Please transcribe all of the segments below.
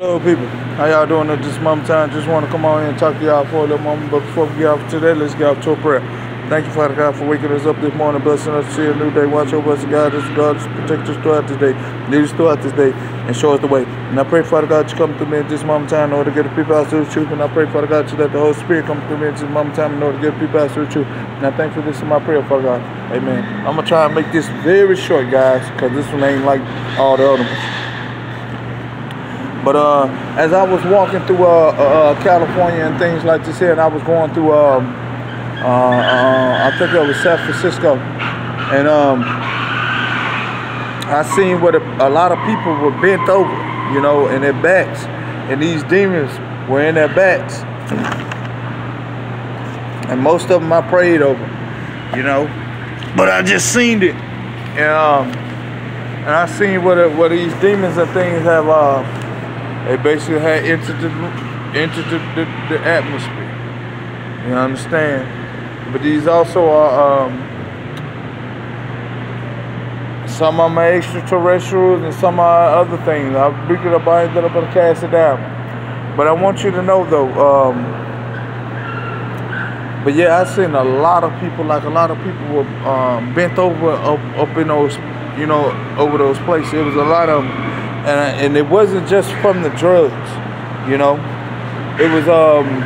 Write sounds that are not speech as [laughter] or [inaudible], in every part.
Hello people, how y'all doing at this moment time? Just want to come on here and talk to y'all for a little moment, but before we get off today, let's get off to a prayer. Thank you, Father God, for waking us up this morning, blessing us to see a new day. Watch over us, God, us, God, protect us throughout this day, lead us throughout this day, and show us the way. And I pray, Father God, you come through me at this moment time in order to get the people out to the truth. And I pray, Father God, you let the Holy Spirit come through me at this moment time in order to get the people out to the truth. And I thank you for this in my prayer, Father God. Amen. I'm going to try and make this very short, guys, because this one ain't like all the other ones. But uh, as I was walking through uh, uh, California and things like this here, and I was going through, um, uh, uh, I think it was San Francisco, and um, I seen what a, a, lot of people were bent over, you know, in their backs, and these demons were in their backs, and most of them I prayed over, you know, but I just seen it, and um, and I seen what what these demons and things have. They basically had entered the entered the, the, the atmosphere. You understand? But these also are um, some of are extraterrestrials and some are other things. I'll bring it up, I ended up gonna cast it down. But I want you to know though, um, but yeah, I've seen a lot of people, like a lot of people were um, bent over up, up in those, you know, over those places. It was a lot of and and it wasn't just from the drugs, you know. It was um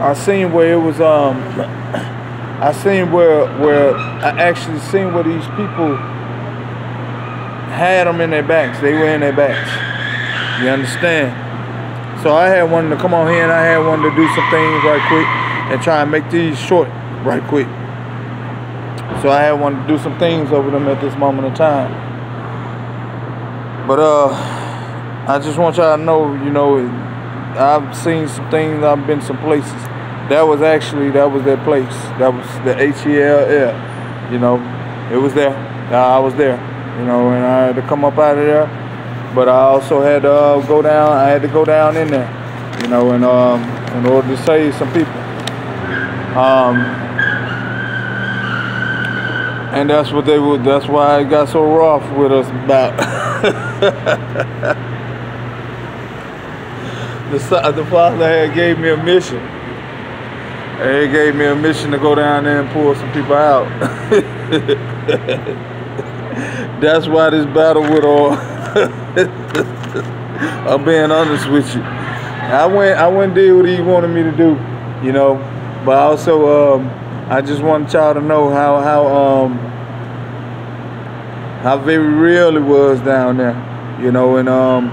I seen where it was um [coughs] I seen where where I actually seen where these people had them in their backs. They were in their backs. You understand? So I had one to come on here and I had one to do some things right quick and try and make these short right quick. So I had one to do some things over them at this moment in time. But uh, I just want y'all to know, you know, I've seen some things. I've been some places. That was actually that was that place. That was the H E L L. You know, it was there. I was there. You know, and I had to come up out of there. But I also had to uh, go down. I had to go down in there. You know, and um, in order to save some people. Um, and that's what they would. That's why it got so rough with us back. [laughs] the, the father had gave me a mission. And he gave me a mission to go down there and pull some people out. [laughs] That's why this battle with all. [laughs] I'm being honest with you. I went I went did what he wanted me to do, you know. But also um, I just want y'all to know how how um how very real it was down there, you know, and um,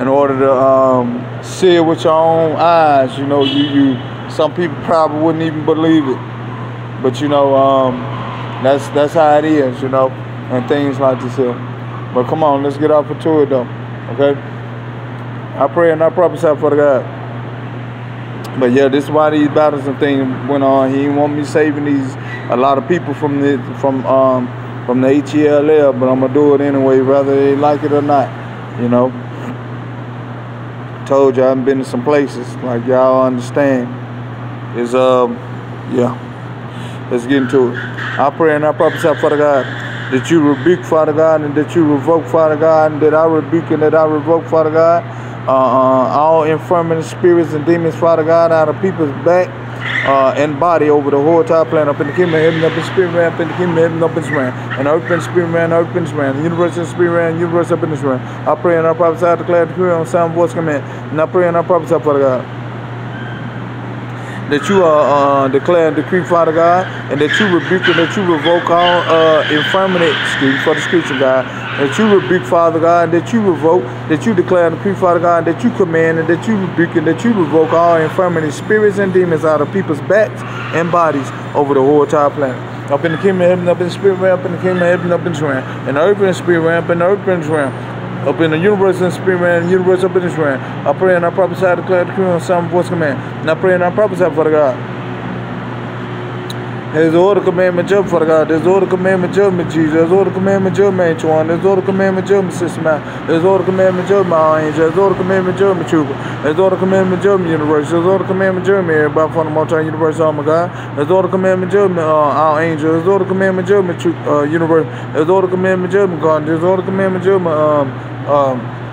in order to um, see it with your own eyes, you know, you, you some people probably wouldn't even believe it, but you know, um, that's that's how it is, you know, and things like this here. But come on, let's get off into it though, okay? I pray and I prophesy for the God. But yeah, this is why these battles and things went on. He didn't want me saving these a lot of people from the from um from the H-E-L-L, but I'm gonna do it anyway, whether they like it or not, you know. Told you I've been to some places, like y'all understand. Is um, yeah. Let's get into it. I pray and I prophesy, Father God, that you rebuke, Father God, and that you revoke, Father God, and that I rebuke and that I revoke, Father God, uh, uh, all infirmity spirits and demons, Father God, out of people's back uh, and body over the whole entire planet, up in the kingdom of heaven, up in the spirit realm, up in the kingdom heaven, up in this and up in the spirit realm, up in this realm, the universe in the spirit the universe up in this. I pray and I prophesy, I declare, decree on sound voice command, and I pray and I prophesy, Father God that you are uh, declare and decree, Father God, and that you rebuke and that you revoke all uh, infirmity, excuse for the scripture, God, that you rebuke, Father God, that you revoke, that you declare and decree, Father God, that you command and that you rebuke and that you revoke all infirmity, spirits and demons out of people's backs and bodies over the whole entire planet. Up in the kingdom of heaven, up in the spirit realm, up in the kingdom of heaven, up in the realm, and earth in spirit realm, in the earth in the realm, up in the universe and spirit the universe up in this realm. I pray and I prophesy, declare, decree on some voice command. And I pray and I prophesy, Father God. All the commandment God. There's all the commandment judgment, Jesus. All the commandment judgment, Antoine. All the commandment Man. There's all the commandment judgment, my all the commandment judgment, Trooper. There's all commandment judgment, universe. All the commandment judgment, everybody from the multi universe, oh my God. All the commandment uh, our angel. All the commandment uh, universe. All the commandment judgment, God. All the commandment judgment, um, um,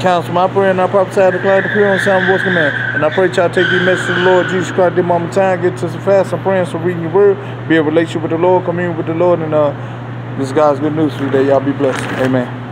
Counsel my prayer and I prophesy the cloud the prayer on sound voice command. And I pray y'all take these messages to the Lord Jesus Christ. This moment time, get to some fast and praying, so reading your word, be a relationship with the Lord, commune with the Lord, and uh, this God's good news for today. Y'all be blessed. Amen.